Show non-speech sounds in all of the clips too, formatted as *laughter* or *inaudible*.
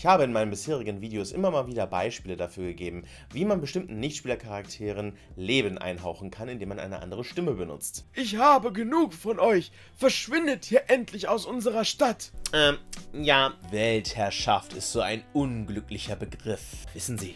Ich habe in meinen bisherigen Videos immer mal wieder Beispiele dafür gegeben, wie man bestimmten Nichtspielercharakteren Leben einhauchen kann, indem man eine andere Stimme benutzt. Ich habe genug von euch. Verschwindet hier endlich aus unserer Stadt. Ähm, ja, Weltherrschaft ist so ein unglücklicher Begriff. Wissen Sie,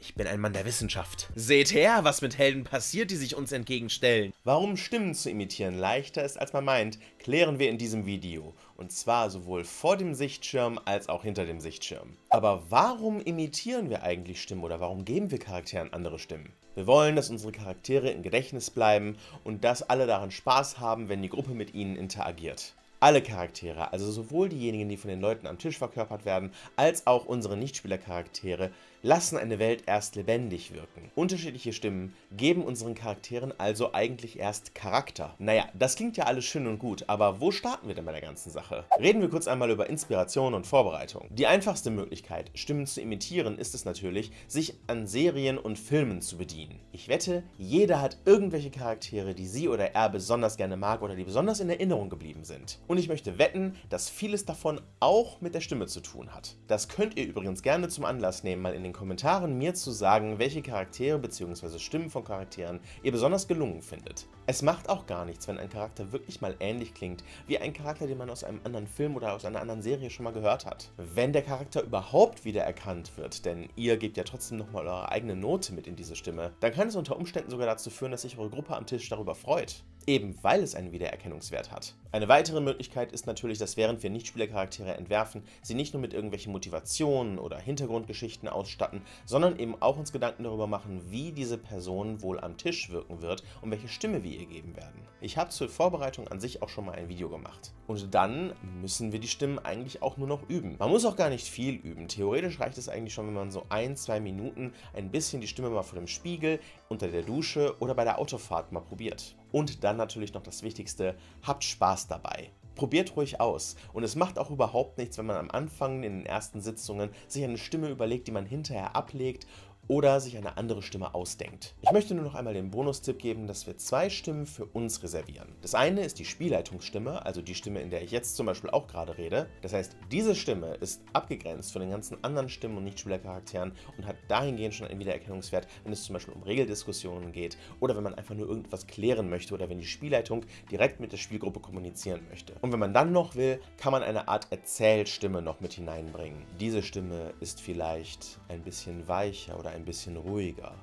ich bin ein Mann der Wissenschaft. Seht her, was mit Helden passiert, die sich uns entgegenstellen. Warum Stimmen zu imitieren leichter ist, als man meint, klären wir in diesem Video. Und zwar sowohl vor dem Sichtschirm als auch hinter dem Sichtschirm. Aber warum imitieren wir eigentlich Stimmen oder warum geben wir Charakteren andere Stimmen? Wir wollen, dass unsere Charaktere im Gedächtnis bleiben und dass alle daran Spaß haben, wenn die Gruppe mit ihnen interagiert. Alle Charaktere, also sowohl diejenigen, die von den Leuten am Tisch verkörpert werden, als auch unsere Nichtspielercharaktere, lassen eine Welt erst lebendig wirken. Unterschiedliche Stimmen geben unseren Charakteren also eigentlich erst Charakter. Naja, das klingt ja alles schön und gut, aber wo starten wir denn bei der ganzen Sache? Reden wir kurz einmal über Inspiration und Vorbereitung. Die einfachste Möglichkeit, Stimmen zu imitieren, ist es natürlich, sich an Serien und Filmen zu bedienen. Ich wette, jeder hat irgendwelche Charaktere, die sie oder er besonders gerne mag oder die besonders in Erinnerung geblieben sind. Und ich möchte wetten, dass vieles davon auch mit der Stimme zu tun hat. Das könnt ihr übrigens gerne zum Anlass nehmen, mal in den Kommentaren mir zu sagen, welche Charaktere bzw. Stimmen von Charakteren ihr besonders gelungen findet. Es macht auch gar nichts, wenn ein Charakter wirklich mal ähnlich klingt, wie ein Charakter, den man aus einem anderen Film oder aus einer anderen Serie schon mal gehört hat. Wenn der Charakter überhaupt wiedererkannt wird, denn ihr gebt ja trotzdem nochmal eure eigene Note mit in diese Stimme, dann kann es unter Umständen sogar dazu führen, dass sich eure Gruppe am Tisch darüber freut. Eben weil es einen Wiedererkennungswert hat. Eine weitere Möglichkeit ist natürlich, dass während wir Nichtspielercharaktere entwerfen, sie nicht nur mit irgendwelchen Motivationen oder Hintergrundgeschichten ausstatten, sondern eben auch uns Gedanken darüber machen, wie diese Person wohl am Tisch wirken wird und welche Stimme wir ihr geben werden. Ich habe zur Vorbereitung an sich auch schon mal ein Video gemacht. Und dann müssen wir die Stimmen eigentlich auch nur noch üben. Man muss auch gar nicht viel üben. Theoretisch reicht es eigentlich schon, wenn man so ein, zwei Minuten ein bisschen die Stimme mal vor dem Spiegel, unter der Dusche oder bei der Autofahrt mal probiert. Und dann natürlich noch das Wichtigste, habt Spaß dabei. Probiert ruhig aus. Und es macht auch überhaupt nichts, wenn man am Anfang in den ersten Sitzungen sich eine Stimme überlegt, die man hinterher ablegt oder sich eine andere Stimme ausdenkt. Ich möchte nur noch einmal den Bonustipp geben, dass wir zwei Stimmen für uns reservieren. Das eine ist die Spielleitungsstimme, also die Stimme, in der ich jetzt zum Beispiel auch gerade rede. Das heißt, diese Stimme ist abgegrenzt von den ganzen anderen Stimmen und Nichtspielercharakteren und hat dahingehend schon einen Wiedererkennungswert, wenn es zum Beispiel um Regeldiskussionen geht oder wenn man einfach nur irgendwas klären möchte oder wenn die Spielleitung direkt mit der Spielgruppe kommunizieren möchte. Und wenn man dann noch will, kann man eine Art Erzählstimme noch mit hineinbringen. Diese Stimme ist vielleicht ein bisschen weicher oder ein bisschen ruhiger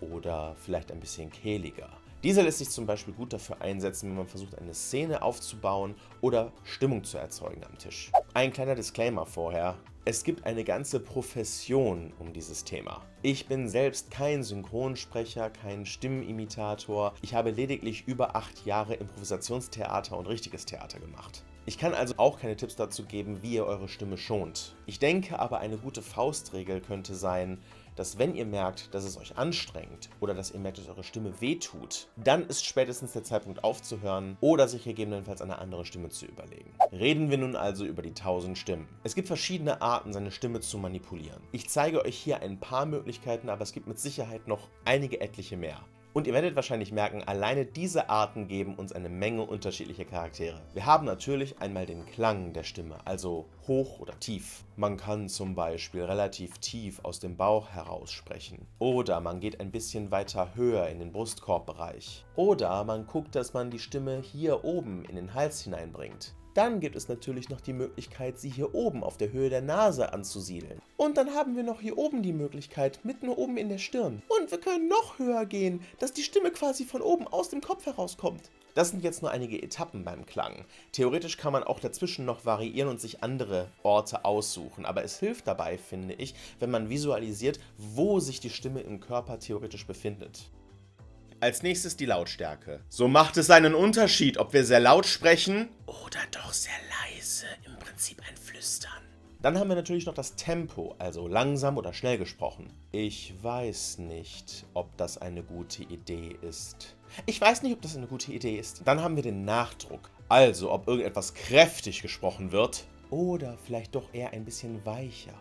oder vielleicht ein bisschen kehliger. Diese lässt sich zum Beispiel gut dafür einsetzen, wenn man versucht, eine Szene aufzubauen oder Stimmung zu erzeugen am Tisch. Ein kleiner Disclaimer vorher. Es gibt eine ganze Profession um dieses Thema. Ich bin selbst kein Synchronsprecher, kein Stimmenimitator. Ich habe lediglich über acht Jahre Improvisationstheater und richtiges Theater gemacht. Ich kann also auch keine Tipps dazu geben, wie ihr eure Stimme schont. Ich denke aber, eine gute Faustregel könnte sein, dass wenn ihr merkt, dass es euch anstrengt oder dass ihr merkt, dass eure Stimme wehtut, dann ist spätestens der Zeitpunkt aufzuhören oder sich gegebenenfalls eine andere Stimme zu überlegen. Reden wir nun also über die 1000 Stimmen. Es gibt verschiedene Arten, seine Stimme zu manipulieren. Ich zeige euch hier ein paar Möglichkeiten, aber es gibt mit Sicherheit noch einige etliche mehr. Und ihr werdet wahrscheinlich merken, alleine diese Arten geben uns eine Menge unterschiedlicher Charaktere. Wir haben natürlich einmal den Klang der Stimme, also hoch oder tief. Man kann zum Beispiel relativ tief aus dem Bauch heraus sprechen. Oder man geht ein bisschen weiter höher in den Brustkorbbereich. Oder man guckt, dass man die Stimme hier oben in den Hals hineinbringt. Dann gibt es natürlich noch die Möglichkeit, sie hier oben auf der Höhe der Nase anzusiedeln. Und dann haben wir noch hier oben die Möglichkeit, mitten oben in der Stirn. Und wir können noch höher gehen, dass die Stimme quasi von oben aus dem Kopf herauskommt. Das sind jetzt nur einige Etappen beim Klang. Theoretisch kann man auch dazwischen noch variieren und sich andere Orte aussuchen, aber es hilft dabei, finde ich, wenn man visualisiert, wo sich die Stimme im Körper theoretisch befindet. Als nächstes die Lautstärke. So macht es einen Unterschied, ob wir sehr laut sprechen oder doch sehr leise, im Prinzip ein Flüstern. Dann haben wir natürlich noch das Tempo, also langsam oder schnell gesprochen. Ich weiß nicht, ob das eine gute Idee ist. Ich weiß nicht, ob das eine gute Idee ist. Dann haben wir den Nachdruck, also ob irgendetwas kräftig gesprochen wird oder vielleicht doch eher ein bisschen weicher.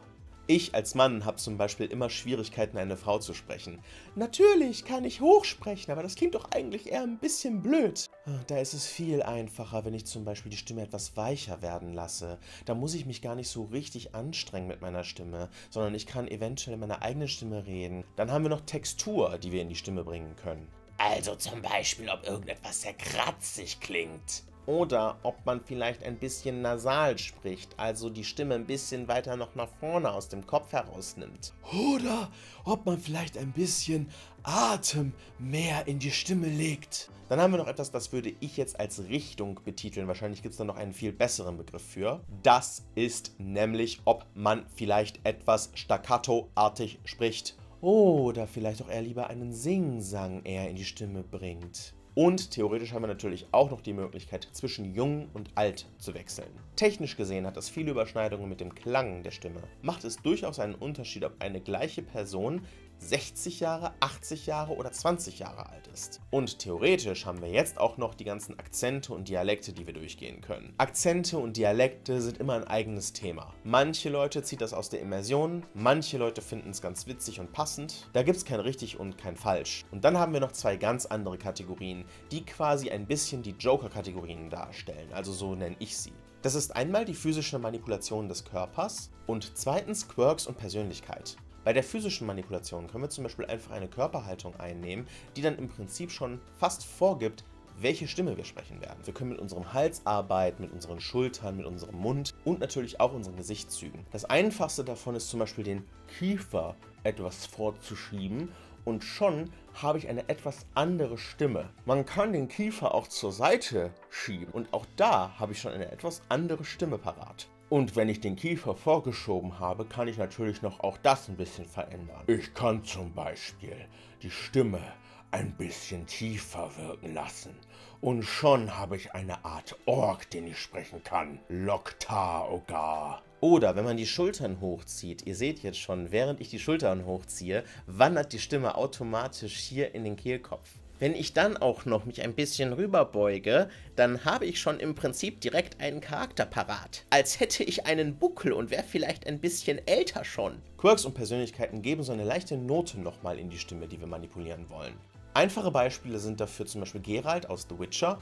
Ich als Mann habe zum Beispiel immer Schwierigkeiten, eine Frau zu sprechen. Natürlich kann ich hochsprechen, aber das klingt doch eigentlich eher ein bisschen blöd. Da ist es viel einfacher, wenn ich zum Beispiel die Stimme etwas weicher werden lasse. Da muss ich mich gar nicht so richtig anstrengen mit meiner Stimme, sondern ich kann eventuell in meiner eigenen Stimme reden. Dann haben wir noch Textur, die wir in die Stimme bringen können. Also zum Beispiel, ob irgendetwas sehr kratzig klingt. Oder ob man vielleicht ein bisschen nasal spricht, also die Stimme ein bisschen weiter noch nach vorne aus dem Kopf herausnimmt. Oder ob man vielleicht ein bisschen Atem mehr in die Stimme legt. Dann haben wir noch etwas, das würde ich jetzt als Richtung betiteln. Wahrscheinlich gibt es da noch einen viel besseren Begriff für. Das ist nämlich, ob man vielleicht etwas staccato-artig spricht. Oder vielleicht auch eher lieber einen Singsang eher in die Stimme bringt. Und theoretisch haben wir natürlich auch noch die Möglichkeit, zwischen jung und alt zu wechseln. Technisch gesehen hat das viele Überschneidungen mit dem Klang der Stimme. Macht es durchaus einen Unterschied, ob eine gleiche Person 60 Jahre, 80 Jahre oder 20 Jahre alt ist. Und theoretisch haben wir jetzt auch noch die ganzen Akzente und Dialekte, die wir durchgehen können. Akzente und Dialekte sind immer ein eigenes Thema. Manche Leute zieht das aus der Immersion, manche Leute finden es ganz witzig und passend. Da gibt es kein richtig und kein falsch. Und dann haben wir noch zwei ganz andere Kategorien, die quasi ein bisschen die Joker-Kategorien darstellen, also so nenne ich sie. Das ist einmal die physische Manipulation des Körpers und zweitens Quirks und Persönlichkeit. Bei der physischen Manipulation können wir zum Beispiel einfach eine Körperhaltung einnehmen, die dann im Prinzip schon fast vorgibt, welche Stimme wir sprechen werden. Wir können mit unserem Hals arbeiten, mit unseren Schultern, mit unserem Mund und natürlich auch unseren Gesichtszügen. Das einfachste davon ist zum Beispiel den Kiefer etwas vorzuschieben und schon habe ich eine etwas andere Stimme. Man kann den Kiefer auch zur Seite schieben und auch da habe ich schon eine etwas andere Stimme parat. Und wenn ich den Kiefer vorgeschoben habe, kann ich natürlich noch auch das ein bisschen verändern. Ich kann zum Beispiel die Stimme ein bisschen tiefer wirken lassen. Und schon habe ich eine Art Ork, den ich sprechen kann. Loktar-Ogar. Oder wenn man die Schultern hochzieht, ihr seht jetzt schon, während ich die Schultern hochziehe, wandert die Stimme automatisch hier in den Kehlkopf. Wenn ich dann auch noch mich ein bisschen rüberbeuge, dann habe ich schon im Prinzip direkt einen Charakter parat. Als hätte ich einen Buckel und wäre vielleicht ein bisschen älter schon. Quirks und Persönlichkeiten geben so eine leichte Note nochmal in die Stimme, die wir manipulieren wollen. Einfache Beispiele sind dafür zum Beispiel Geralt aus The Witcher.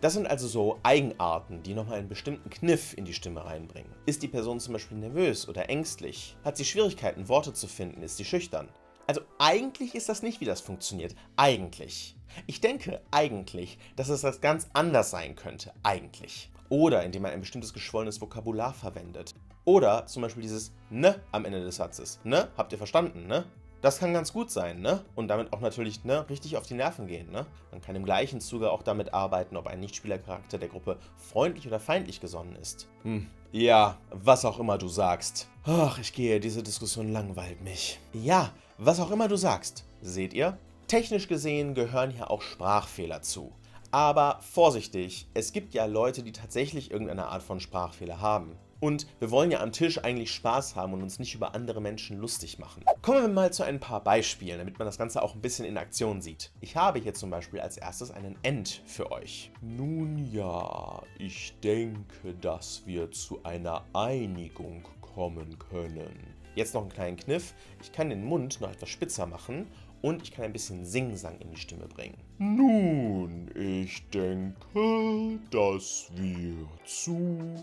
Das sind also so Eigenarten, die nochmal einen bestimmten Kniff in die Stimme reinbringen. Ist die Person zum Beispiel nervös oder ängstlich? Hat sie Schwierigkeiten, Worte zu finden? Ist sie schüchtern? Also eigentlich ist das nicht, wie das funktioniert. Eigentlich. Ich denke eigentlich, dass es das ganz anders sein könnte. Eigentlich. Oder indem man ein bestimmtes geschwollenes Vokabular verwendet. Oder zum Beispiel dieses ne am Ende des Satzes. Ne? Habt ihr verstanden, ne? Das kann ganz gut sein, ne? Und damit auch natürlich, ne, richtig auf die Nerven gehen, ne? Man kann im gleichen Zuge auch damit arbeiten, ob ein Nichtspielercharakter der Gruppe freundlich oder feindlich gesonnen ist. Hm, ja, was auch immer du sagst. Ach, ich gehe, diese Diskussion langweilt mich. Ja, was auch immer du sagst. Seht ihr? Technisch gesehen gehören hier auch Sprachfehler zu. Aber vorsichtig, es gibt ja Leute, die tatsächlich irgendeine Art von Sprachfehler haben. Und wir wollen ja am Tisch eigentlich Spaß haben und uns nicht über andere Menschen lustig machen. Kommen wir mal zu ein paar Beispielen, damit man das Ganze auch ein bisschen in Aktion sieht. Ich habe hier zum Beispiel als erstes einen End für euch. Nun ja, ich denke, dass wir zu einer Einigung kommen können. Jetzt noch einen kleinen Kniff. Ich kann den Mund noch etwas spitzer machen und ich kann ein bisschen Singsang in die Stimme bringen. Nun, ich denke, dass wir zu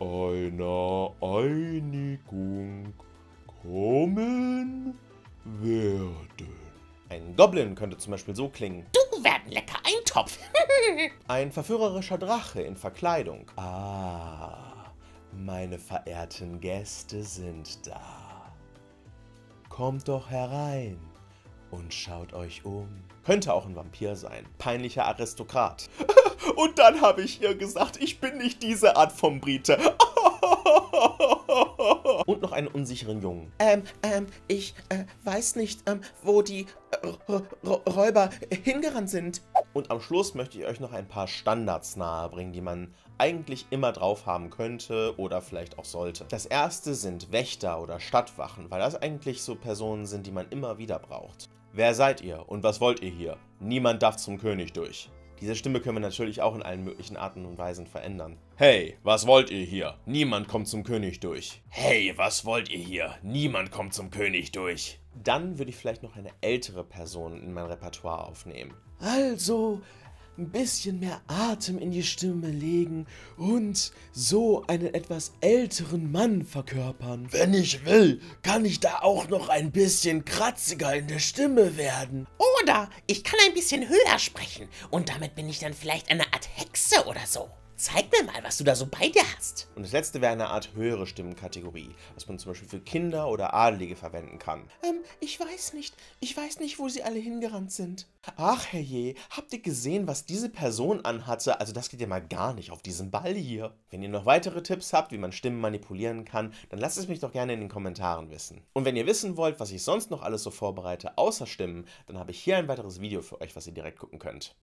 einer Einigung kommen werden. Ein Goblin könnte zum Beispiel so klingen. Du werden lecker Eintopf. *laughs* Ein verführerischer Drache in Verkleidung. Ah, meine verehrten Gäste sind da. Kommt doch herein und schaut euch um. Könnte auch ein Vampir sein. Peinlicher Aristokrat. *laughs* Und dann habe ich ihr gesagt, ich bin nicht diese Art von Brite. *laughs* Und noch einen unsicheren Jungen. Ähm, ähm, ich äh, weiß nicht, ähm, wo die äh, Räuber hingerannt sind. Und am Schluss möchte ich euch noch ein paar Standards nahebringen, die man eigentlich immer drauf haben könnte oder vielleicht auch sollte. Das erste sind Wächter oder Stadtwachen, weil das eigentlich so Personen sind, die man immer wieder braucht. Wer seid ihr und was wollt ihr hier? Niemand darf zum König durch. Diese Stimme können wir natürlich auch in allen möglichen Arten und Weisen verändern. Hey, was wollt ihr hier? Niemand kommt zum König durch. Hey, was wollt ihr hier? Niemand kommt zum König durch. Dann würde ich vielleicht noch eine ältere Person in mein Repertoire aufnehmen. Also, ein bisschen mehr Atem in die Stimme legen und so einen etwas älteren Mann verkörpern. Wenn ich will, kann ich da auch noch ein bisschen kratziger in der Stimme werden. Oder ich kann ein bisschen höher sprechen und damit bin ich dann vielleicht eine Art Hexe oder so. Zeig mir mal, was du da so bei dir hast. Und das letzte wäre eine Art höhere Stimmenkategorie, was man zum Beispiel für Kinder oder Adelige verwenden kann. Ähm, ich weiß nicht. Ich weiß nicht, wo sie alle hingerannt sind. Ach, herrje, habt ihr gesehen, was diese Person anhatte? Also das geht ja mal gar nicht auf diesem Ball hier. Wenn ihr noch weitere Tipps habt, wie man Stimmen manipulieren kann, dann lasst es mich doch gerne in den Kommentaren wissen. Und wenn ihr wissen wollt, was ich sonst noch alles so vorbereite, außer Stimmen, dann habe ich hier ein weiteres Video für euch, was ihr direkt gucken könnt.